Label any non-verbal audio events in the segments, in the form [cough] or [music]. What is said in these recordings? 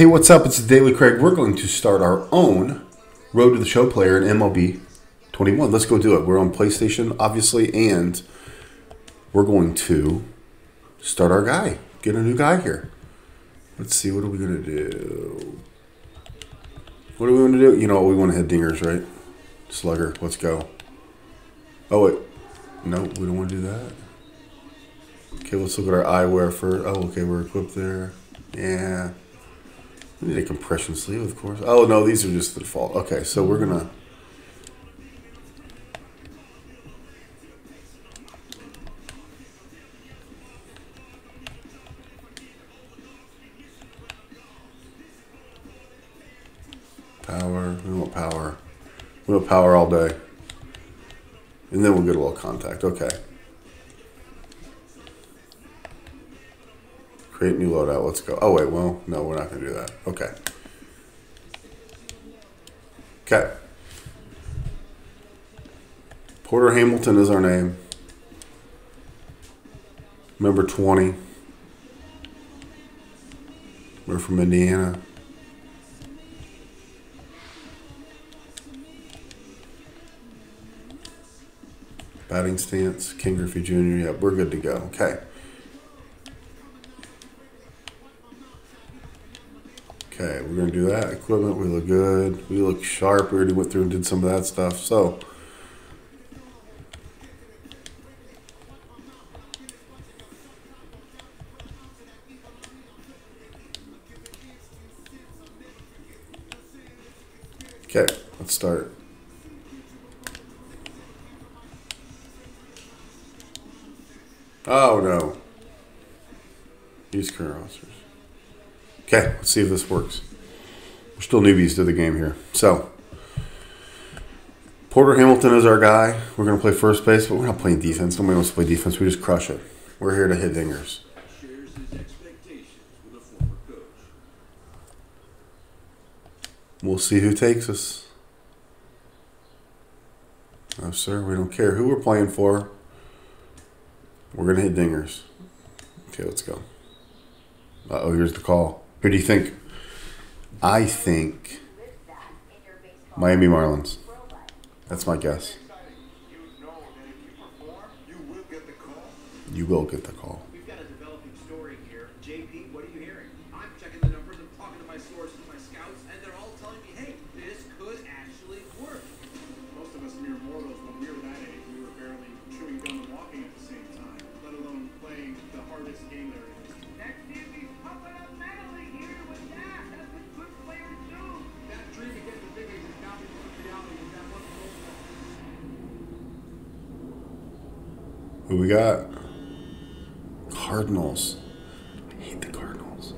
Hey, what's up? It's the Daily Craig. We're going to start our own Road to the Show player in MLB 21. Let's go do it. We're on PlayStation, obviously, and we're going to start our guy. Get a new guy here. Let's see, what are we going to do? What do we want to do? You know, we want to hit dingers, right? Slugger, let's go. Oh, wait. No, we don't want to do that. Okay, let's look at our eyewear first. Oh, okay, we're equipped there. Yeah. We need a compression sleeve, of course. Oh, no, these are just the default. Okay, so we're going to... Power. We want power. We want power all day. And then we'll get a little contact. Okay. Create new loadout. Let's go. Oh, wait. Well, no, we're not going to do that. Okay. Okay. Porter Hamilton is our name. Number 20. We're from Indiana. Batting stance, Ken Griffey Jr. Yep, we're good to go. Okay. Okay, we're gonna do that. Equipment, we look good. We look sharp. We already went through and did some of that stuff. So. Okay, let's start. Oh no. Use current rosters. Okay, let's see if this works. We're still newbies to the game here. So, Porter Hamilton is our guy. We're going to play first base, but we're not playing defense. Nobody wants to play defense. We just crush it. We're here to hit dingers. We'll see who takes us. No, sir, we don't care who we're playing for. We're going to hit dingers. Okay, let's go. Uh oh, here's the call. Who do you think? I think Miami Marlins. That's my guess. You will get the call. We've got a developing story here. JP, what are you hearing? I'm checking the numbers, I'm talking to my sources, my scouts, and they're all telling me, hey, we got? Cardinals. I hate the Cardinals.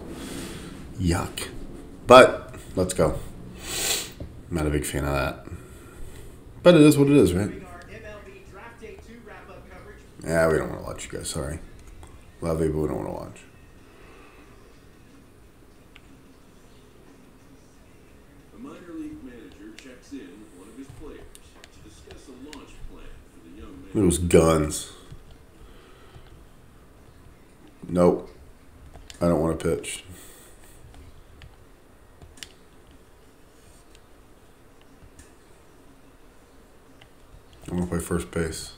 Yuck. But let's go. I'm not a big fan of that. But it is what it is, right? Our MLB Draft Day 2 wrap-up coverage. Yeah, we don't want to watch you guys. Sorry. Love you, but we don't want to watch. A minor league manager checks in with one of his players to discuss a launch plan for the young man. Those guns. Nope. I don't want to pitch. I'm going to play first base.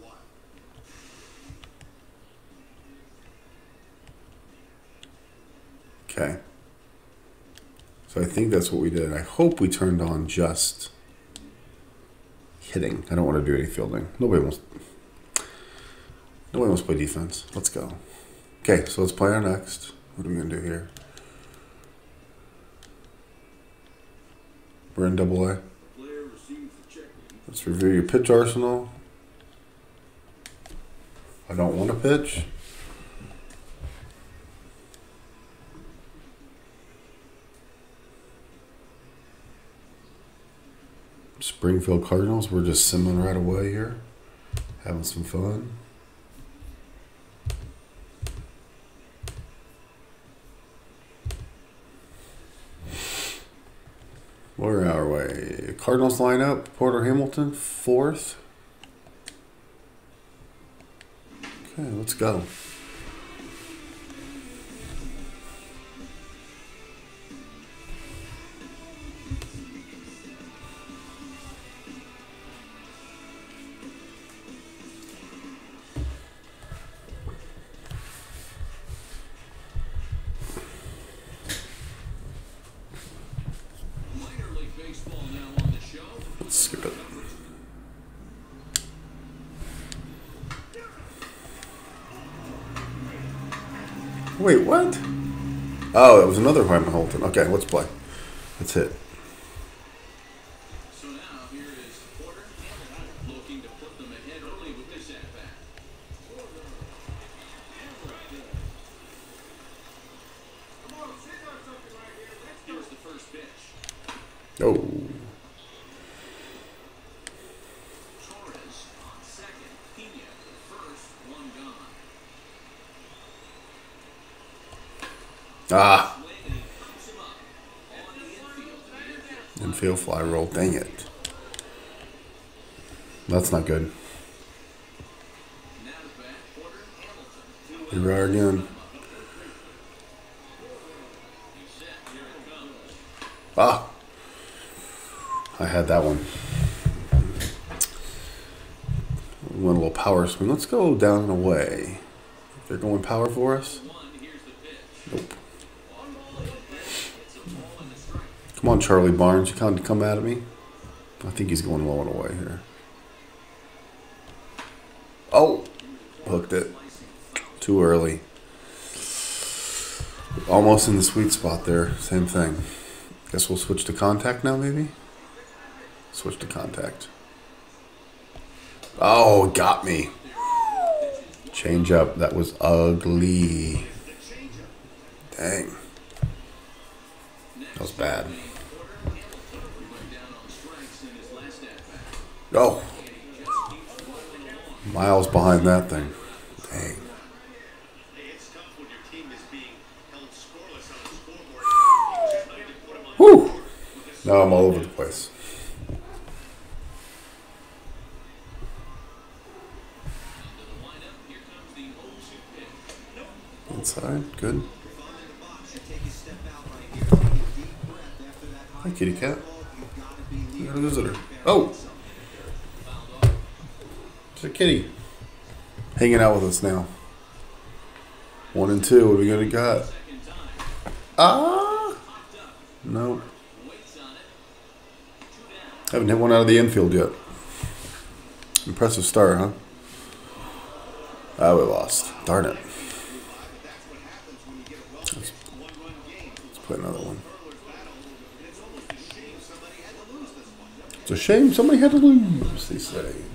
While. Okay. So I think that's what we did. I hope we turned on just hitting. I don't want to do any fielding. Nobody wants. Nobody wants to play defense. Let's go. Okay, so let's play our next. What are we gonna do here? We're in double A. Let's review your pitch arsenal. I don't want to pitch. Springfield Cardinals, we're just simming right away here. Having some fun. We're. Cardinals lineup. Porter Hamilton, fourth. Okay, let's go. Another Hyman Holton. Okay, let's play. Let's hit. So now here is Porter looking to put them ahead early with this at bat. Here's the first pitch. Oh, Torres on second. Pena at first. One gone. ah, Swing and he pops him up. On the infield to the infield. infield fly roll. Dang it. That's not good. Here we are again. Ah, I had that one. A little power swing. Let's go down and away. They're going power for us. On, Charlie Barnes. You can't come at me. I think he's going low and away here. Oh, hooked it. Too early. Almost in the sweet spot there. Same thing. Guess we'll switch to contact now, maybe? Switch to contact. Oh, got me. Change up. That was ugly. Dang. That was bad. Oh. Miles behind that thing. Dang. You Whew. Now I'm all over the place. Into the lineup. Here comes the 0-2 pitch. Inside. Good. You Hi, kitty cat. You've got a visitor. Oh, a kitty. Hanging out with us now. One and two. What are we gonna got? Ah. Nope. Haven't hit one out of the infield yet. Impressive start, huh? Ah, we lost. Darn it. Game. Let's play another one. It's a shame somebody had to lose this one.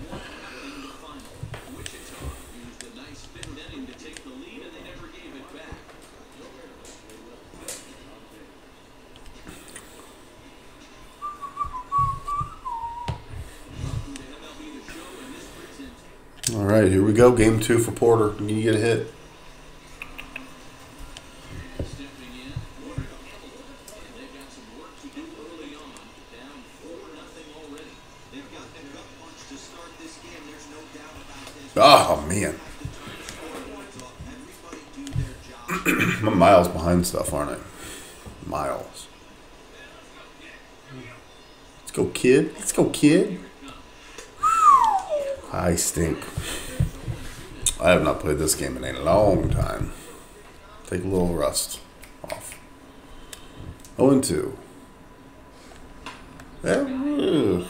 Right, here we go. Game two for Porter. Can you get a hit? Oh, man. [clears throat] I'm miles behind stuff, aren't I? Miles. Let's go, kid. Let's go, kid. I stink. I have not played this game in a long time. Take a little rust off. 0 and 2.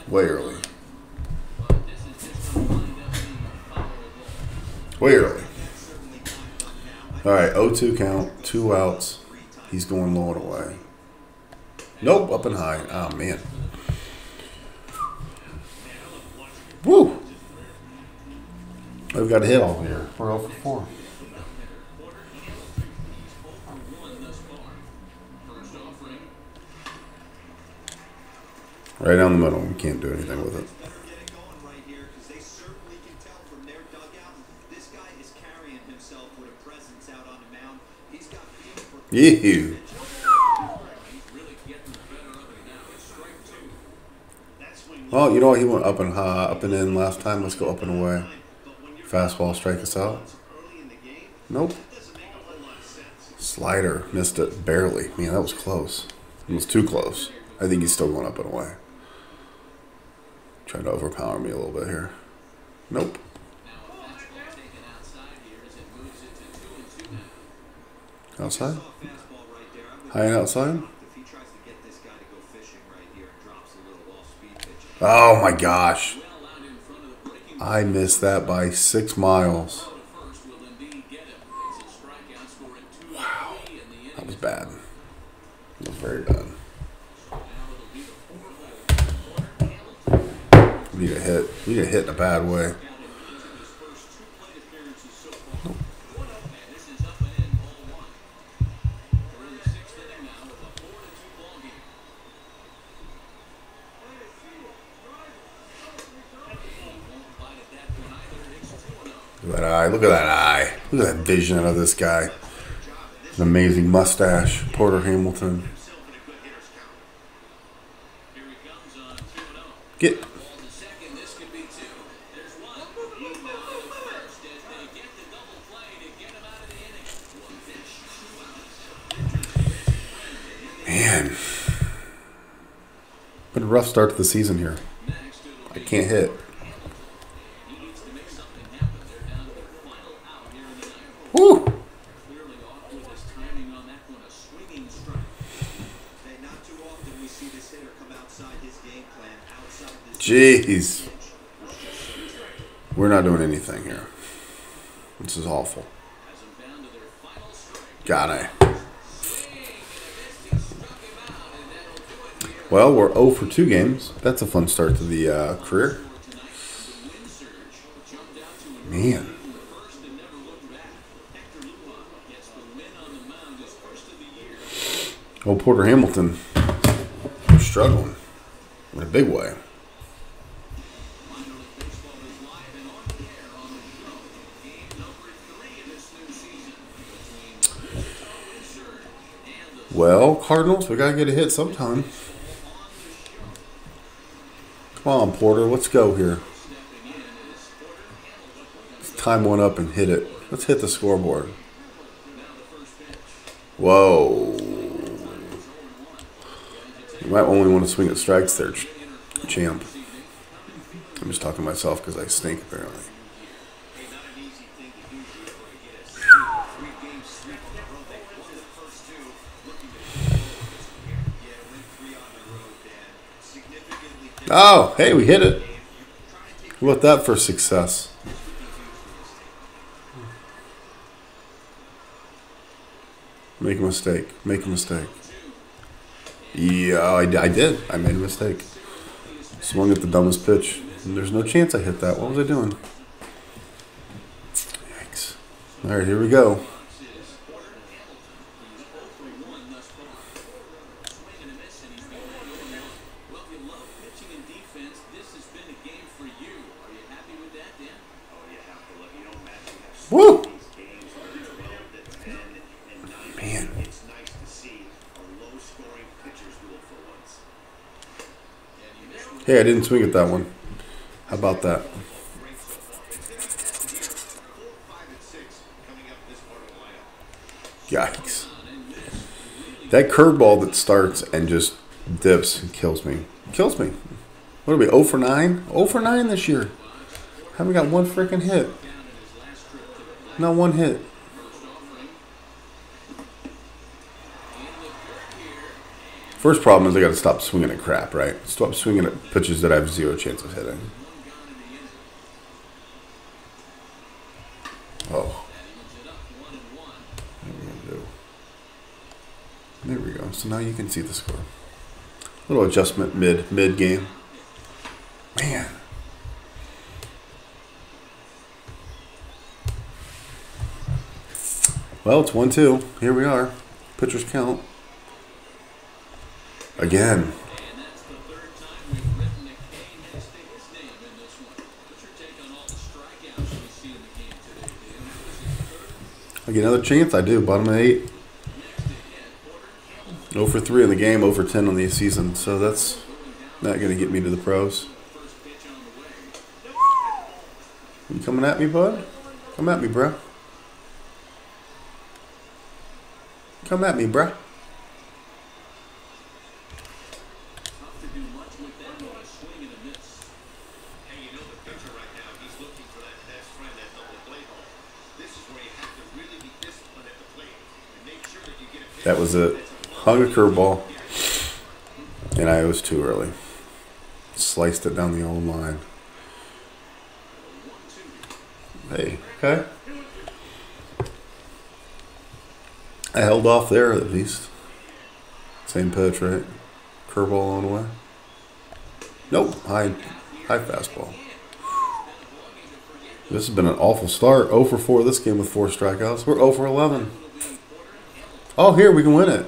Way early. Way early. Alright, 0 2 count, two outs. He's going low and away. Nope, up and high. Oh, man. Woo! We've got a hit all here. We're 0 for 4. Right down the middle. We can't do anything with it. Better get it going right here because they certainly can tell from their dugout. This guy is carrying himself with a presence out on the mound. He's got feel for Yee Well, you know what? He went up and high, up and in last time. Let's go up and away. Fastball, strike us out. Nope. Slider missed it barely. Man, that was close. It was too close. I think he's still going up and away. Trying to overpower me a little bit here. Nope. Outside? High and outside? Oh my gosh. I missed that by six miles. Wow. That was bad. That was very bad. We need a hit. We need a hit in a bad way. Look at that eye. Look at that vision out of this guy. An amazing mustache. Porter Hamilton. Get. Man. Been a rough start to the season here. I can't hit. Jeez. We're not doing anything here. This is awful. Got it. Well, we're 0 for 2 games. That's a fun start to the uh, career. Man. Oh, Porter Hamilton. We're struggling in a big way. Well, Cardinals, we gotta get a hit sometime. Come on, Porter, let's go here. Let's time one up and hit it. Let's hit the scoreboard. Whoa. You might only want to swing at strikes there, champ. I'm just talking to myself because I stink, apparently. Oh, hey, we hit it. How about that for success? Make a mistake. Make a mistake. Yeah, I, I did. I made a mistake. Swung at the dumbest pitch. And there's no chance I hit that. What was I doing? Yikes. All right, here we go. Hey, I didn't swing at that one. How about that? Yikes. That curveball that starts and just dips kills me. Kills me. What are we, 0 for 9? 0 for 9 this year. Haven't got one freaking hit. Not one hit. First problem is I got to stop swinging at crap, right? Stop swinging at pitches that I have zero chance of hitting. Oh. There we go. So now you can see the score. Little adjustment mid mid game. Man. Well, it's one two. Here we are. Pitchers count. Again. I get another chance. I do. Bottom of eight. Next to hit, Porter Hamilton 0 for 3 in the game, oh over 10 on the season. So that's not going to get me to the pros. You coming at me, bud? Come at me, bruh. Come at me, bruh. Tough to do much with that one. A swing and a miss. Hey, you know the pitcher right now, he's looking for that best friend at the plate hole. This is where you have to really be disciplined at the plate and make sure that you get a pitch That was it. Hung a curveball. And I was too early. Sliced it down the old line. Hey, okay. I held off there at least. Same pitch, right? Curveball on the way. Nope, high, high fastball. This has been an awful start. 0 for 4 this game with four strikeouts. We're 0 for 11. Oh, here we can win it.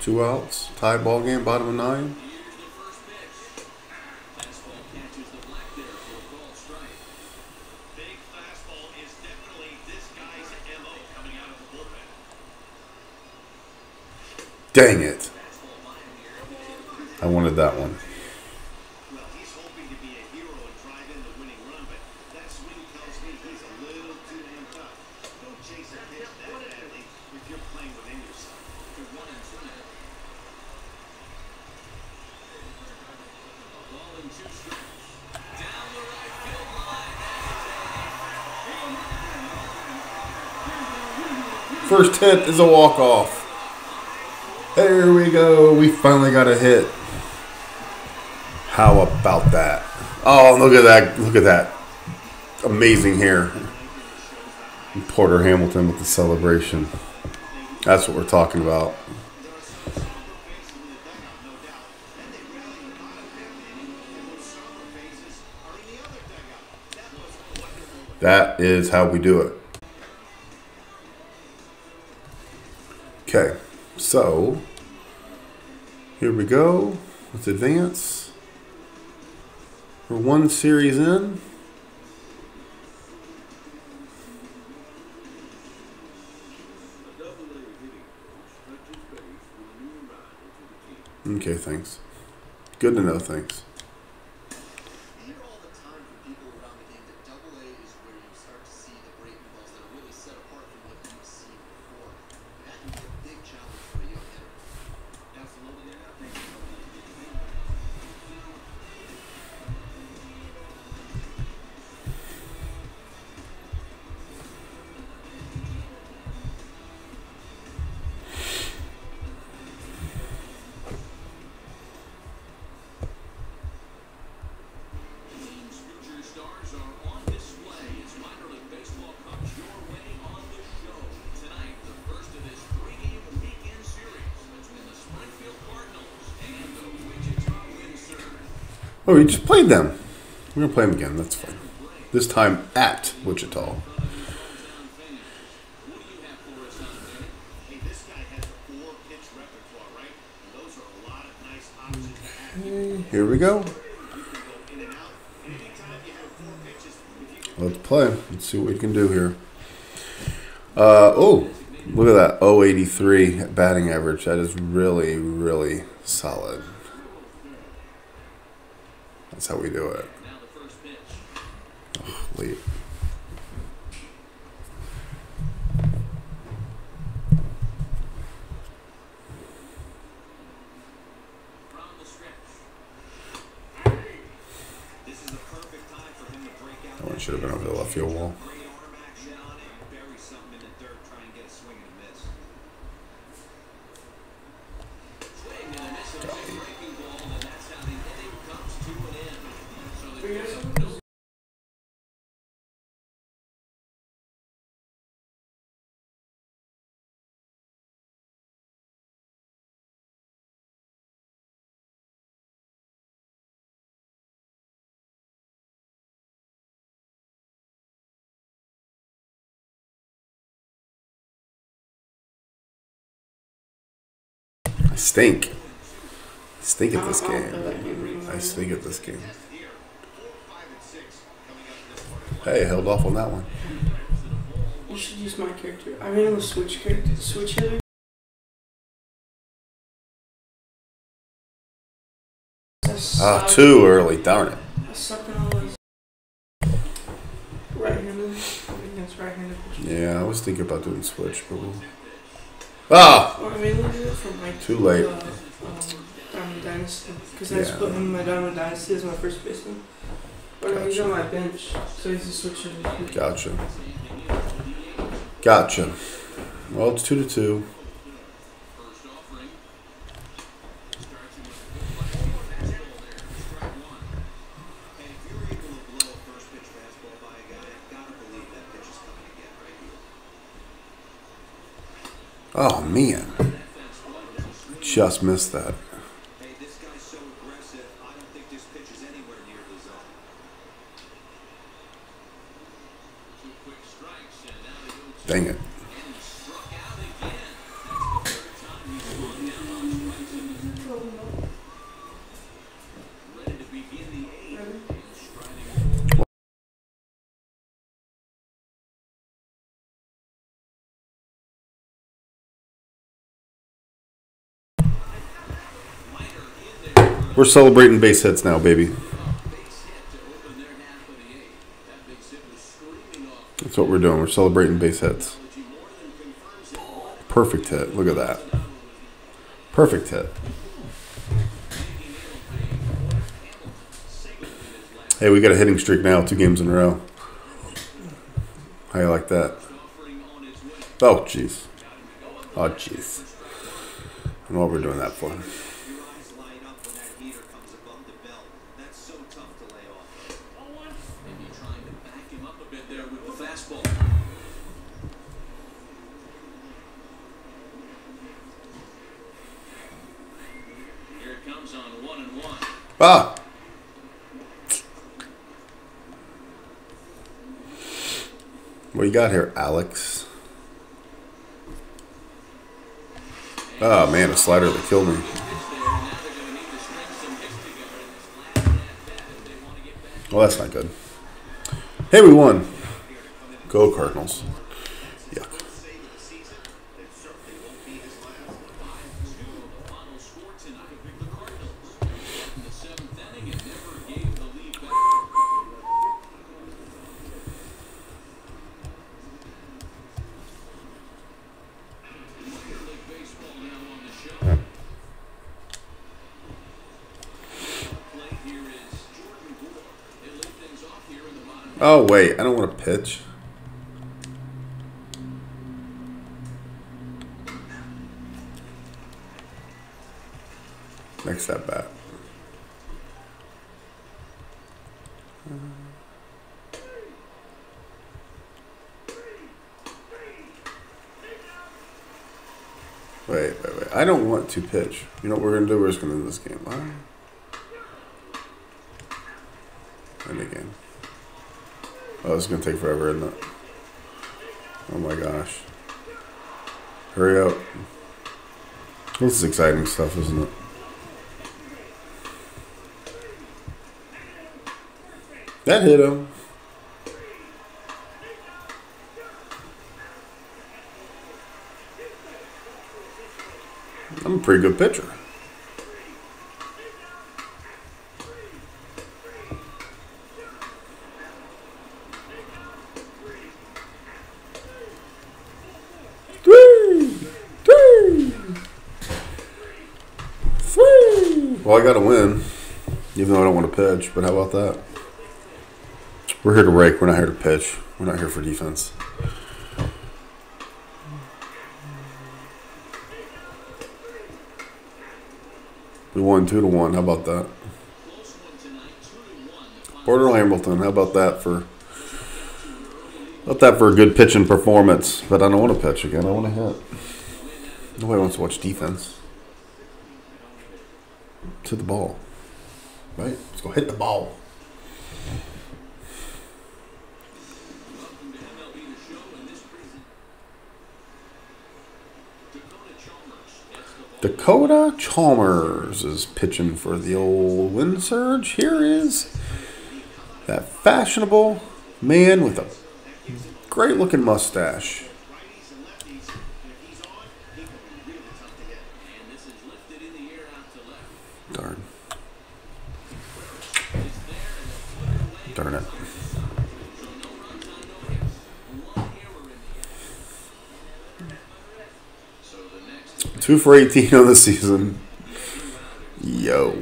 Two outs, tie ball game, bottom of nine. Dang it. I wanted that catches the black there for a called strike. Big fastball is definitely this guy's MO coming out of the bullpen. Dang it. I wanted that one. Well, he's hoping to be a hero and drive in the winning run, but that swing tells me he's a little too damn tough. Don't chase a pitch that badly if you're playing within yourself. To one and two now. A ball and two strikes. Down the right field line. First hit is a walk off. There we go. We finally got a hit. How about that? Oh, look at that. Look at that. Amazing hair. Porter Hamilton with the celebration. That's what we're talking about. That is how we do it. Okay, so here we go. Let's advance. We're one series in. Okay, thanks. Good to know, thanks. Oh, we just played them. We're gonna play them again. That's fine. This time at Wichita. Have. Here we go. Let's play. Let's see what we can do here. Uh, oh, look at that. 083 batting average. That is really, really solid. That's how we do it. Pitch. Late. That one should have been over the left field wall. Stink. Stink at this don't game. play that game anymore. I stink at this game. Hey, I held off on that one. You should use my character. I ran on the Switch character, Switch hitter. Ah, too early. Darn it. I suck in all those. Right-handed. I think that's right-handed. Yeah, I was thinking about doing switch, but we'll... Ah! Or I mainly do it for my Too late. Uh, um, Diamond Dynasty because I just put him in my Diamond Dynasty as my first baseman. But he's on my bench, so he's a switch. Gotcha. Gotcha. Well, it's two to two. Oh, man. Just missed that. Hey, this We're celebrating base hits now, baby. That's what we're doing. We're celebrating base hits. Perfect hit. Look at that. Perfect hit. Hey, we got a hitting streak now, two games in a row. How you like that? Oh, jeez. Oh, jeez. I know what we're doing that for. Your eyes light up when that heater comes above the belt. That's so tough to lay off. Maybe trying to back him up a bit there with the fastball. Here it comes on one and one. Ah! What you got here, Alex? Oh man, a slider that killed me. Well, that's not good. Hey, we won. Go Cardinals. Wait, I don't want to pitch. Next at bat. Wait, wait, wait. I don't want to pitch. You know what we're gonna do? We're just gonna end this game right. End the game. Oh, this is gonna take forever, isn't it? Oh my gosh. Hurry up. This is exciting stuff, isn't it? That hit him. I'm a pretty good pitcher. Three, three, three. Well, I got to win, even though I don't want to But how about that? We're here to rake. We're not here to pitch. We're not here for defense. We won two to one. How about that? To Porter Hamilton. How about that for? About that for a good pitching performance. But I don't want to pitch again. I want to hit. Nobody wants to watch defense. Let's the ball. Right? Let's go hit the ball. Dakota Chalmers is pitching for the old wind surge. Here is that fashionable man with a great looking mustache. The next Two for 18 on the season. Yo.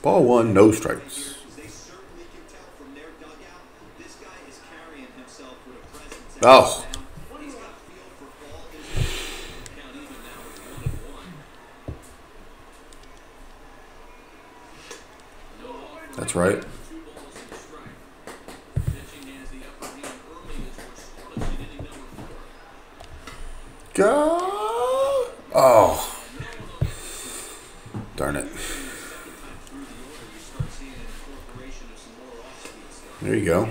Ball one, no strikes. They certainly can tell from their dugout. This guy is carrying himself with a presence. Oh. He's got a feel for all his Count even now at one and one. No offer. That's right. Two balls and a strike. Pitching has the upper hand early as we're scoreless in inning number four. Go. Oh. Darn it. through the order. You start seeing an incorporation right. some more off-speed oh. stuff. There you go.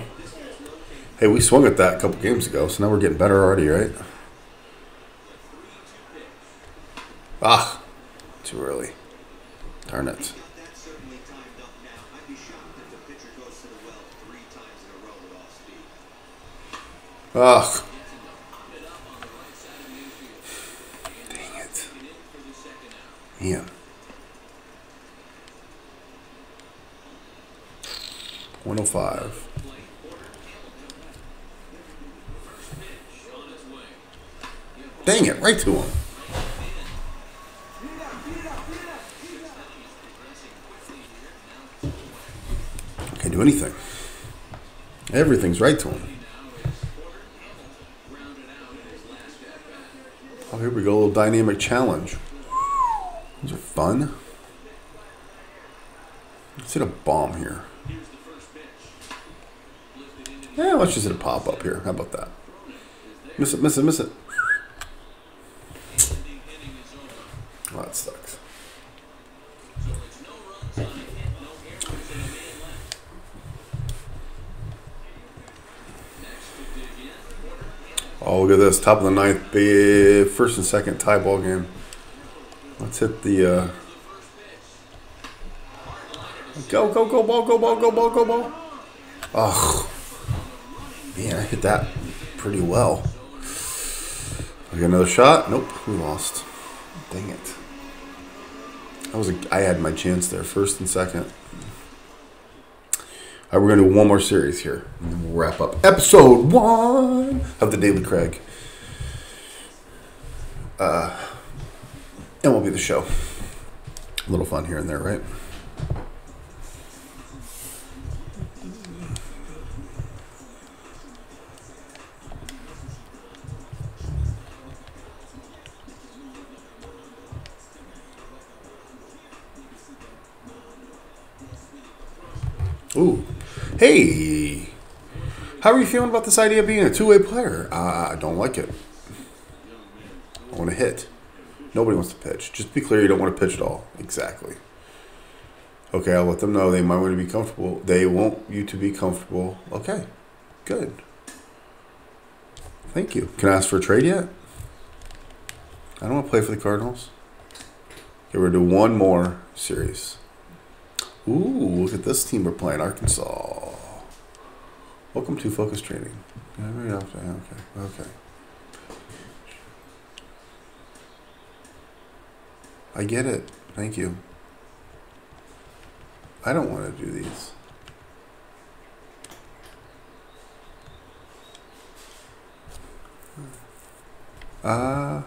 Hey, we swung at that a couple games ago, so now we're getting better already, right? Ah, too early. Darn it. Got that certainly timed up now. I'd be shocked if the pitcher goes to the well three times in a row with off-speed. Ah, Pop it up on the right side of the infield. dang it. Taken in for the second out. Man. 105. Plate, Porter Hamilton. First pitch on its way. Dang it, right to him. Can't do anything. Right to him. Oh, here we go. A little dynamic challenge. These are fun. Let's hit a bomb here. Yeah, let's just hit a pop up here. How about that? Miss it, miss it, miss it. Oh, that sucks. Oh, look at this. Top of the ninth. First and second tie ball game. Let's hit the. Uh, go, go, go, ball, go, ball, go, ball, go, ball. Oh, man, I hit that pretty well. I got another shot. Nope, we lost. Dang it. I was. A, I had my chance there, first and second. Right, we're gonna do one more series here, wrap up episode one of the Daily Craig. Uh, and we'll be the show. A little fun here and there, right? How are you feeling about this idea of being a two way player? Uh, I don't like it. I want to hit. Nobody wants to pitch. Just be clear you don't want to pitch at all. Exactly. Okay, I'll let them know they might want to be comfortable. They want you to be comfortable. Okay, good. Thank you. Can I ask for a trade yet? I don't want to play for the Cardinals. Okay, we're going to do one more series. Ooh, look at this team we're playing, Arkansas. Welcome to Focus Training. Right after- Okay, okay. I get it. Thank you. I don't want to do these. Uh,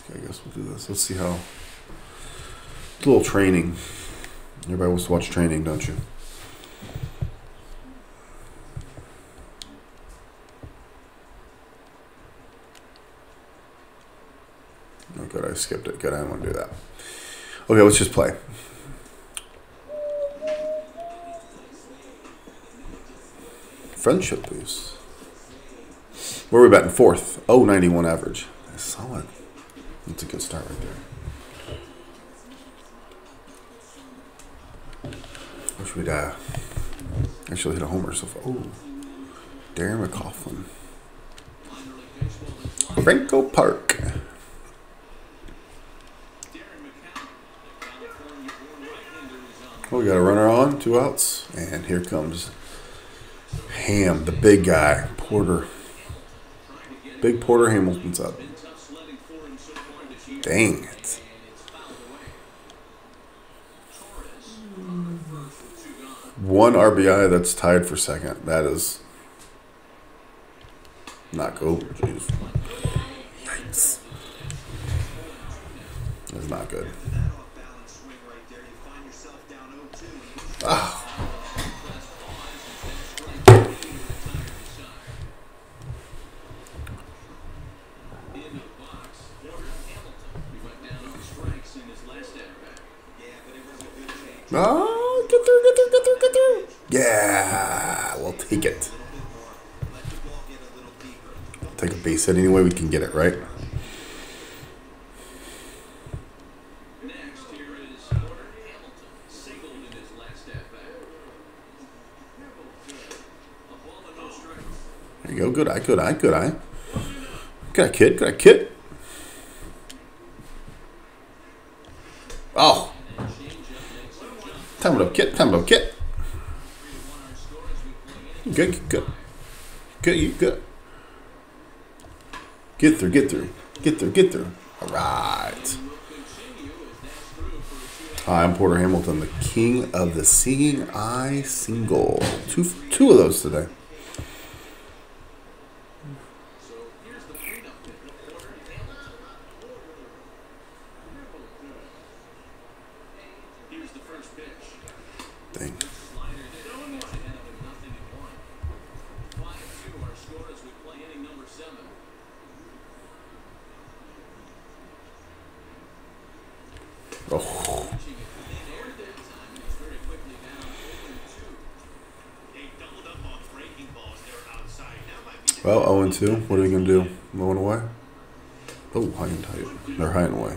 okay, I guess we'll do this. Let's see how. It's a little training. Everybody wants to watch training, don't you? have skipped it. Good, I don't want to do that. Okay, let's just play. Friendship boost. Where are we batting? Fourth. Oh, 91 average. That's solid. That's a good start right there. Wish we uh, actually hit a homer so far. Oh, Darren McLaughlin. Franco Park. Well, we got a runner on, two outs, and here comes Ham, the big guy, Porter. Big Porter Hamilton's up. Dang it. One RBI that's tied for second. That is not good. Jeez. Yikes. That's not good. said any way we can get it, right? There you go. Good eye, good eye, good eye. Good eye, kid. Good eye, kid. Oh. Time it up, kid. Time it up, kid. Good, good. Good, you good. Get through, get through, get through, get through. All right. Hi, I'm Porter Hamilton, the king of the singing eye single. Two, two of those today. two. What are they going to do? Low and away? Oh, high and tight. They're high and away.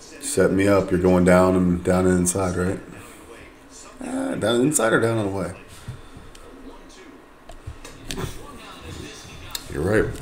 Set me up. You're going down and down and inside, right? Ah, down inside or down and away? You're right.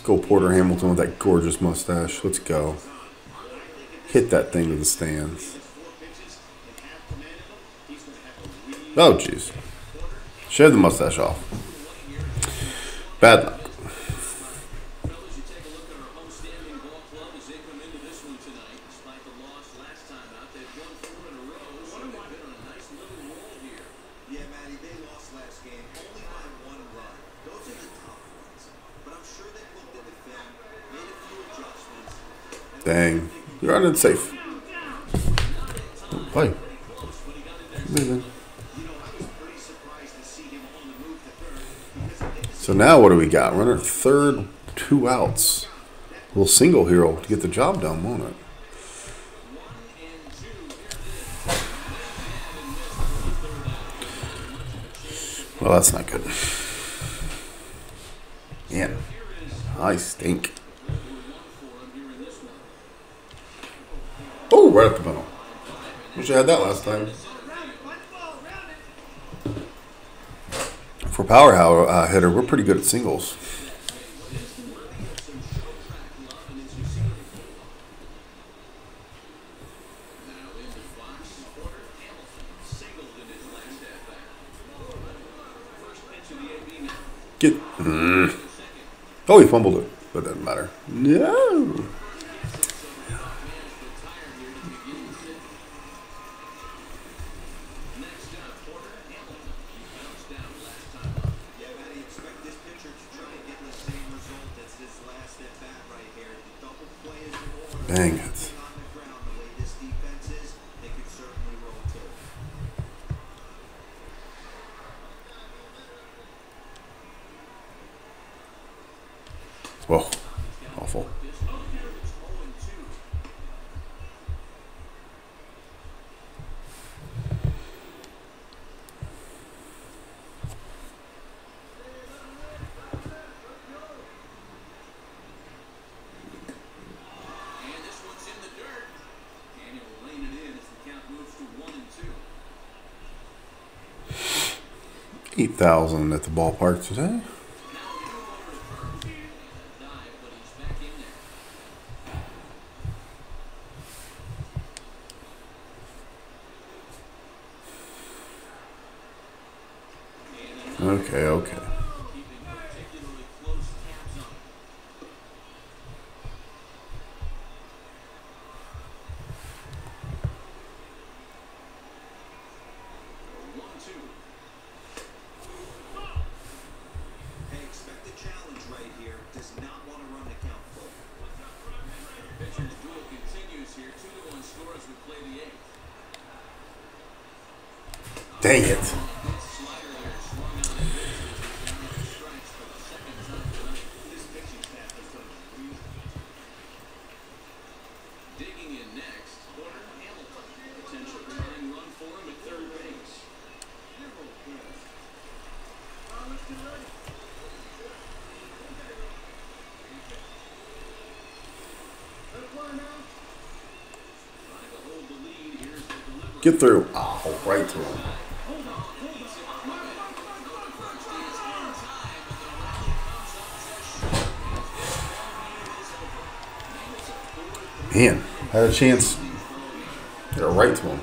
Let's go Porter Hamilton with that gorgeous mustache. Let's go. Hit that thing to the stands. Oh, jeez. Shave the mustache off. Bad luck. and safe. Why? So now what do we got? We're our third two outs. A little single hero to get the job done, won't it? Well, that's not good. Yeah. I stink. Oh, right up the middle. Wish I had that last time. For power uh, hitter, we're pretty good at singles. Get. Mm. Oh, he fumbled it, but it doesn't matter. No. 8,000 at the ballpark today. Okay, a move over to first. And a dive, but he's back in there. Okay, okay. Keeping particularly close tabs on it. One, two. Hey, expect a challenge right here. Does not want to run the count full. Pitcher's duel continues here. Two to one score as we play the eighth. Dang it. Slider there swung on the bases. Down on strikes for the second time tonight. This pitching staff has done a really Digging in next, Porter Hamilton. Potential tying run for him at third base. Trying to hold the lead. Here's the delivery. Get through. Oh, right to him. Man, had a chance. It right to him.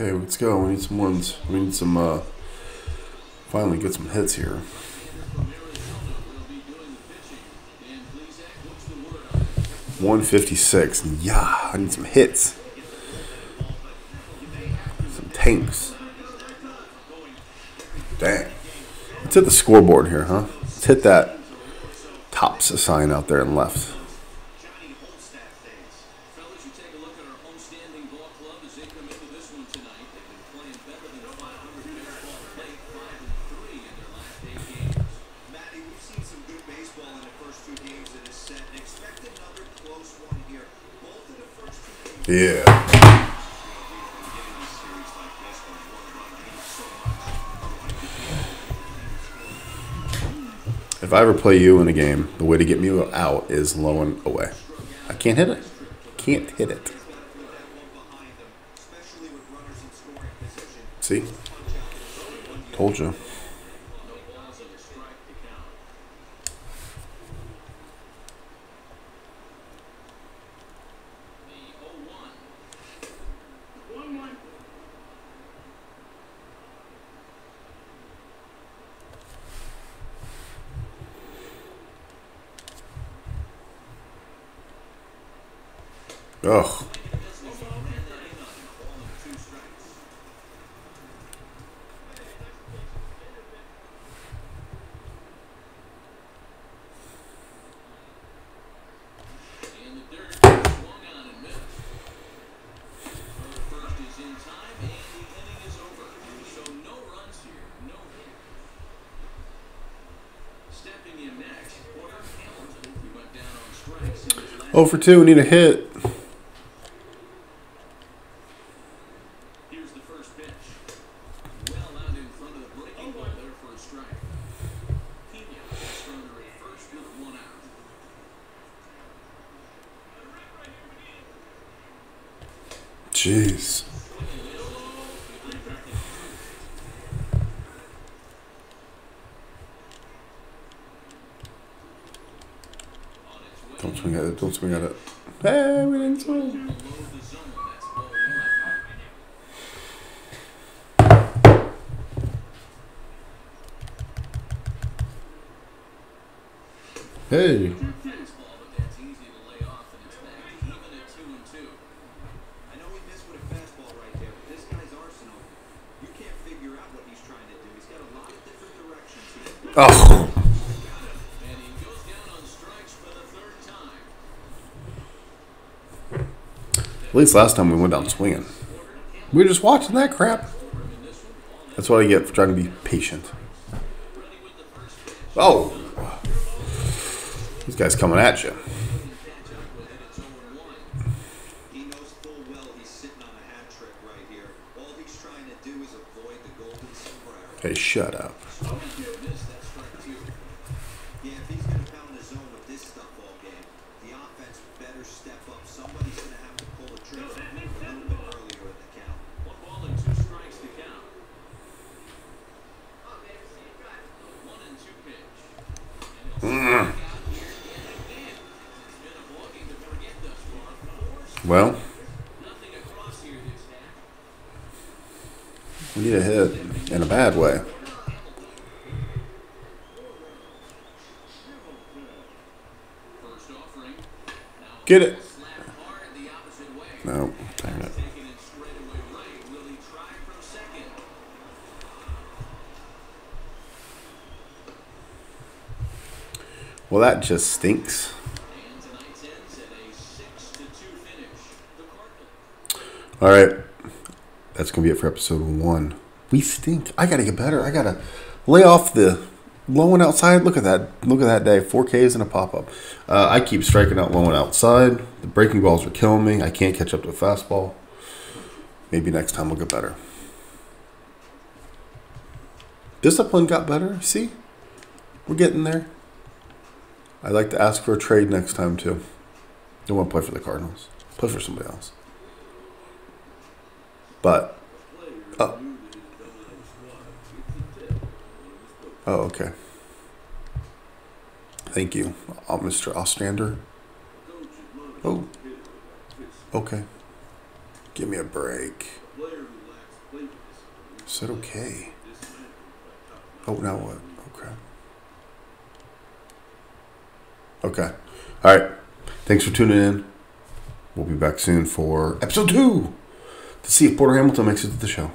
Okay, let's go. We need some ones. We need some, uh, finally get some hits here. One fifty six. Yeah, I need some hits. Some tanks. Dang. Let's hit the scoreboard here, huh? Let's hit that Topps sign out there and left. Ever play you in a game, the way to get me out is low and away. I can't hit it. Can't hit it. See? Told you. No balls and a strike to count. The 0 1. One one. Ugh. In the dirt, swung on and missed. First is in time, and the inning is over. So no runs here, no hit. Stepping in next, Porter Hamilton. He went down on strikes in his last. Oh for two. we Need a hit. Here's the first pitch. Well out in front of the breaking ball there for a strike. Pena has runner at first with one out. Jeez. Don't swing at it. Don't swing at it. Hey, we didn't swing. Below the zone, that's ball one. Hey. Fastball, but that's easy to lay off, and it's back to even at two and two. I know he missed with a fastball right there, but this guy's arsenal, you can't figure out what he's trying to do. He's got a lot of different directions here. Oh. And he goes down on strikes for the third time. At least last time we went down swinging. We were just watching that crap. That's what I get for trying to be patient. Avoid the golden sombrero. Hey, shut up. Get it. slap hard the opposite way. No, darn it. Taking it straight away right. Will he try from second? Well, that just stinks. And tonight's ends at a six to two finish. The Cardinals. All right. That's going to be it for episode one. We stink. I got to get better. I got to lay off the low and outside. Look at that. Look at that day. 4Ks and a pop up. Uh, I keep striking out low and outside. The breaking balls are killing me. I can't catch up to a fastball. Maybe next time we'll get better. Discipline got better. See? We're getting there. I'd like to ask for a trade next time, too. Don't want to play for the Cardinals. Play for somebody else. But oh, oh okay. Thank you, uh, Mr. Ostrander. Oh, okay. Give me a break. Said okay. Oh, now what? Okay. Okay. All right. Thanks for tuning in. We'll be back soon for episode two to see if Porter Hamilton makes it to the show.